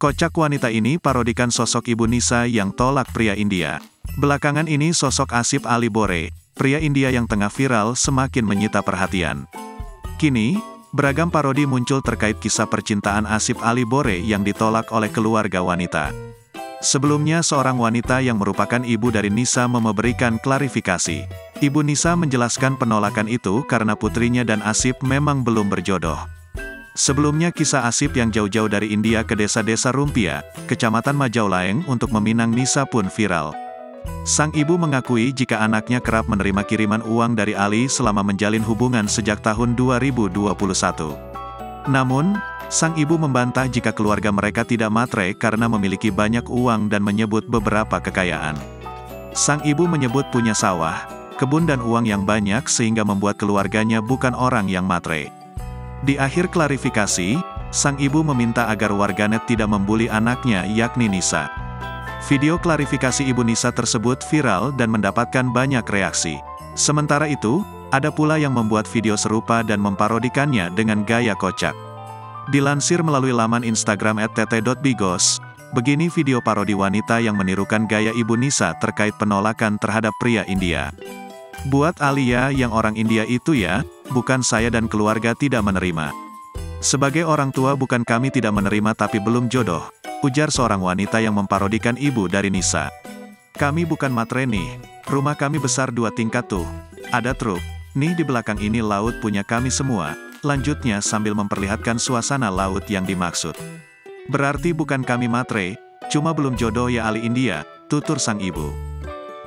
Kocak wanita ini parodikan sosok Ibu Nisa yang tolak pria India. Belakangan ini sosok Asif Ali Bore, pria India yang tengah viral semakin menyita perhatian. Kini, beragam parodi muncul terkait kisah percintaan Asif Ali Bore yang ditolak oleh keluarga wanita. Sebelumnya seorang wanita yang merupakan ibu dari Nisa memberikan klarifikasi. Ibu Nisa menjelaskan penolakan itu karena putrinya dan Asif memang belum berjodoh. Sebelumnya kisah Asip yang jauh-jauh dari India ke desa-desa Rumpia, kecamatan Majaulaeng untuk meminang Nisa pun viral. Sang ibu mengakui jika anaknya kerap menerima kiriman uang dari Ali selama menjalin hubungan sejak tahun 2021. Namun, sang ibu membantah jika keluarga mereka tidak matre karena memiliki banyak uang dan menyebut beberapa kekayaan. Sang ibu menyebut punya sawah, kebun dan uang yang banyak sehingga membuat keluarganya bukan orang yang matre. Di akhir klarifikasi, sang ibu meminta agar warganet tidak membuli anaknya yakni Nisa. Video klarifikasi ibu Nisa tersebut viral dan mendapatkan banyak reaksi. Sementara itu, ada pula yang membuat video serupa dan memparodikannya dengan gaya kocak. Dilansir melalui laman Instagram @tt.bigos, begini video parodi wanita yang menirukan gaya ibu Nisa terkait penolakan terhadap pria India. Buat Alia yang orang India itu ya, bukan saya dan keluarga tidak menerima. Sebagai orang tua bukan kami tidak menerima tapi belum jodoh, ujar seorang wanita yang memparodikan ibu dari Nisa. Kami bukan matre nih, rumah kami besar dua tingkat tuh, ada truk, nih di belakang ini laut punya kami semua, lanjutnya sambil memperlihatkan suasana laut yang dimaksud. Berarti bukan kami matre, cuma belum jodoh ya Ali India, tutur sang ibu.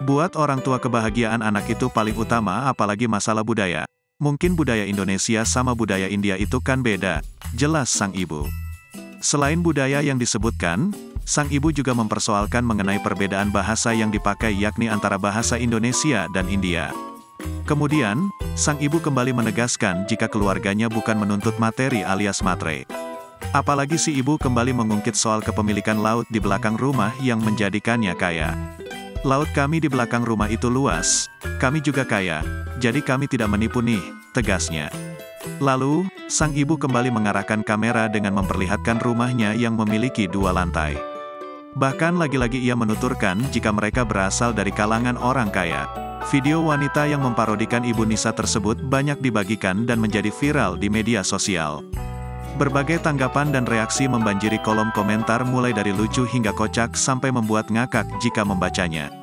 Buat orang tua kebahagiaan anak itu paling utama apalagi masalah budaya. Mungkin budaya Indonesia sama budaya India itu kan beda, jelas sang ibu. Selain budaya yang disebutkan, sang ibu juga mempersoalkan mengenai perbedaan bahasa yang dipakai yakni antara bahasa Indonesia dan India. Kemudian, sang ibu kembali menegaskan jika keluarganya bukan menuntut materi alias matre. Apalagi si ibu kembali mengungkit soal kepemilikan laut di belakang rumah yang menjadikannya kaya. Laut kami di belakang rumah itu luas, kami juga kaya, jadi kami tidak menipu nih, tegasnya. Lalu, sang ibu kembali mengarahkan kamera dengan memperlihatkan rumahnya yang memiliki dua lantai. Bahkan lagi-lagi ia menuturkan jika mereka berasal dari kalangan orang kaya. Video wanita yang memparodikan Ibu Nisa tersebut banyak dibagikan dan menjadi viral di media sosial. Berbagai tanggapan dan reaksi membanjiri kolom komentar mulai dari lucu hingga kocak sampai membuat ngakak jika membacanya.